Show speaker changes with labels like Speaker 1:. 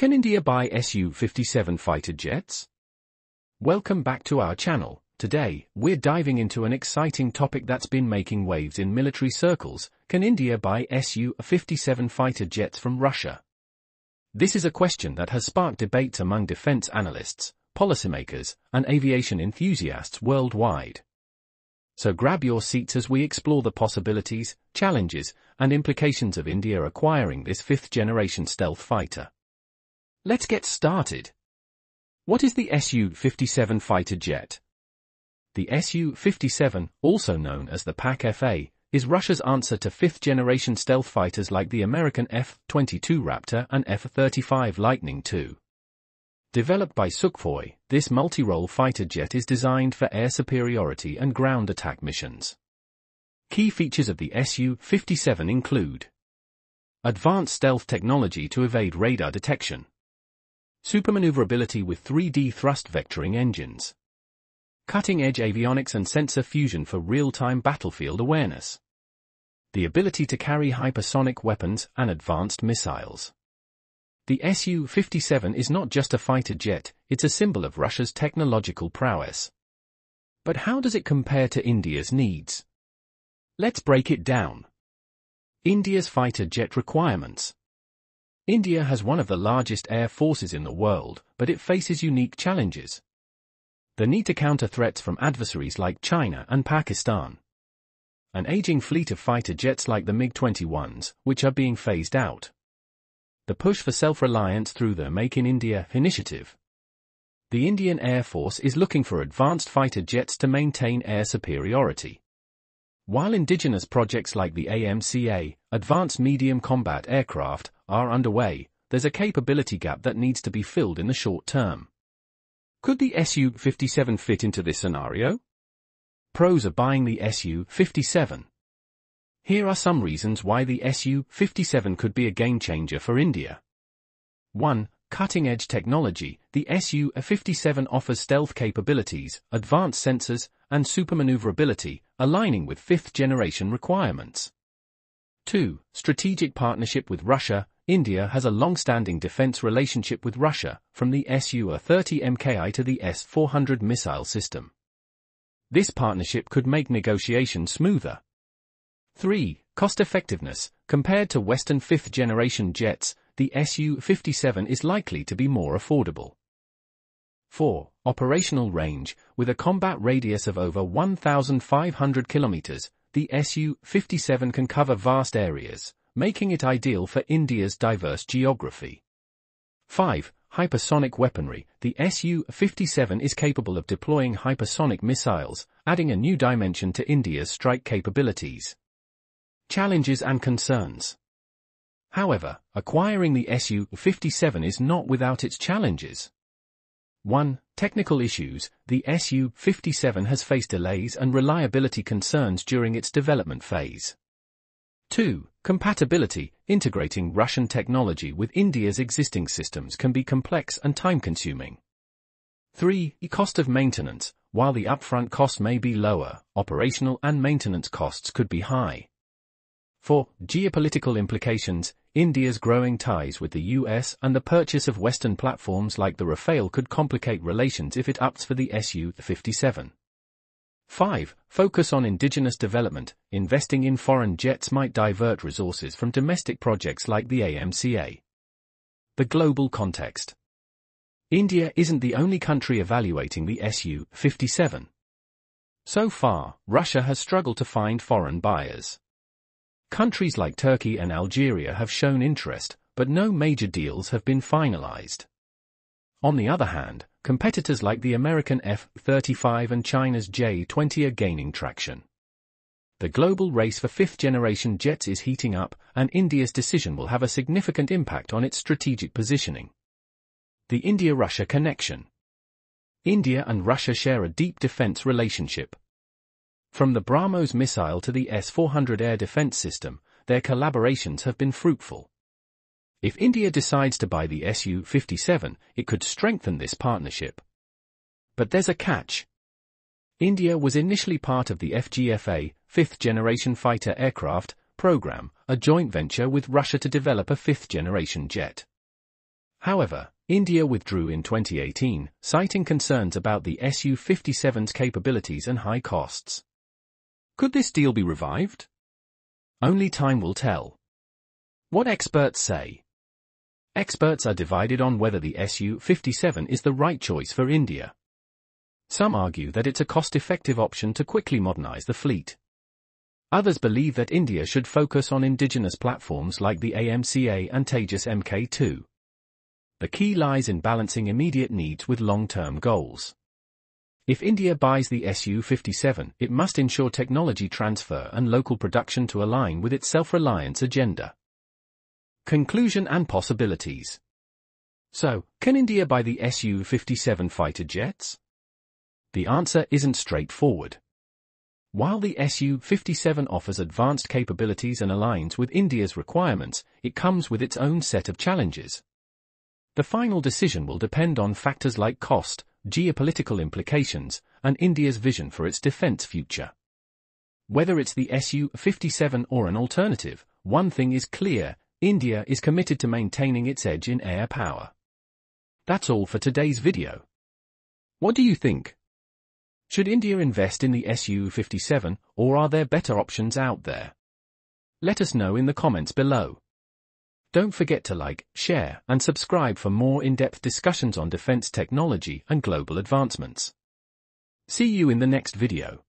Speaker 1: Can India buy Su-57 fighter jets? Welcome back to our channel. Today, we're diving into an exciting topic that's been making waves in military circles. Can India buy Su-57 fighter jets from Russia? This is a question that has sparked debates among defense analysts, policymakers, and aviation enthusiasts worldwide. So grab your seats as we explore the possibilities, challenges, and implications of India acquiring this fifth-generation stealth fighter. Let's get started. What is the Su-57 fighter jet? The Su-57, also known as the Pak-FA, is Russia's answer to fifth-generation stealth fighters like the American F-22 Raptor and F-35 Lightning II. Developed by Sukhoi, this multi-role fighter jet is designed for air superiority and ground attack missions. Key features of the Su-57 include Advanced stealth technology to evade radar detection, Supermaneuverability with 3D thrust vectoring engines. Cutting-edge avionics and sensor fusion for real-time battlefield awareness. The ability to carry hypersonic weapons and advanced missiles. The Su-57 is not just a fighter jet, it's a symbol of Russia's technological prowess. But how does it compare to India's needs? Let's break it down. India's fighter jet requirements. India has one of the largest air forces in the world, but it faces unique challenges. The need to counter threats from adversaries like China and Pakistan. An aging fleet of fighter jets like the MiG-21s, which are being phased out. The push for self-reliance through the Make in India initiative. The Indian Air Force is looking for advanced fighter jets to maintain air superiority. While indigenous projects like the AMCA, Advanced Medium Combat Aircraft, are underway, there's a capability gap that needs to be filled in the short term. Could the Su-57 fit into this scenario? Pros of buying the Su-57. Here are some reasons why the Su-57 could be a game changer for India. 1 cutting-edge technology, the Su-57 offers stealth capabilities, advanced sensors, and supermaneuverability, aligning with fifth-generation requirements. 2. Strategic partnership with Russia, India has a long-standing defense relationship with Russia, from the Su-30 MKI to the S-400 missile system. This partnership could make negotiations smoother. 3. Cost-effectiveness, compared to Western fifth-generation jets, the Su-57 is likely to be more affordable. 4. Operational range, with a combat radius of over 1,500 kilometers, the Su-57 can cover vast areas, making it ideal for India's diverse geography. 5. Hypersonic weaponry, the Su-57 is capable of deploying hypersonic missiles, adding a new dimension to India's strike capabilities. Challenges and concerns. However, acquiring the Su-57 is not without its challenges. 1. Technical issues. The Su-57 has faced delays and reliability concerns during its development phase. 2. Compatibility. Integrating Russian technology with India's existing systems can be complex and time-consuming. 3. Cost of maintenance. While the upfront cost may be lower, operational and maintenance costs could be high. 4. Geopolitical implications, India's growing ties with the US and the purchase of Western platforms like the Rafale could complicate relations if it opts for the Su-57. 5. Focus on indigenous development, investing in foreign jets might divert resources from domestic projects like the AMCA. The global context. India isn't the only country evaluating the Su-57. So far, Russia has struggled to find foreign buyers. Countries like Turkey and Algeria have shown interest, but no major deals have been finalized. On the other hand, competitors like the American F-35 and China's J-20 are gaining traction. The global race for fifth-generation jets is heating up, and India's decision will have a significant impact on its strategic positioning. The India-Russia connection. India and Russia share a deep defense relationship, from the BrahMos missile to the S-400 air defense system, their collaborations have been fruitful. If India decides to buy the Su-57, it could strengthen this partnership. But there's a catch. India was initially part of the FGFA, Fifth Generation Fighter Aircraft, program, a joint venture with Russia to develop a fifth-generation jet. However, India withdrew in 2018, citing concerns about the Su-57's capabilities and high costs. Could this deal be revived? Only time will tell. What experts say. Experts are divided on whether the Su-57 is the right choice for India. Some argue that it's a cost-effective option to quickly modernize the fleet. Others believe that India should focus on indigenous platforms like the AMCA and Tejas Mk2. The key lies in balancing immediate needs with long-term goals. If India buys the Su-57, it must ensure technology transfer and local production to align with its self-reliance agenda. Conclusion and possibilities. So, can India buy the Su-57 fighter jets? The answer isn't straightforward. While the Su-57 offers advanced capabilities and aligns with India's requirements, it comes with its own set of challenges. The final decision will depend on factors like cost, geopolitical implications, and India's vision for its defense future. Whether it's the Su-57 or an alternative, one thing is clear, India is committed to maintaining its edge in air power. That's all for today's video. What do you think? Should India invest in the Su-57 or are there better options out there? Let us know in the comments below. Don't forget to like, share, and subscribe for more in-depth discussions on defense technology and global advancements. See you in the next video.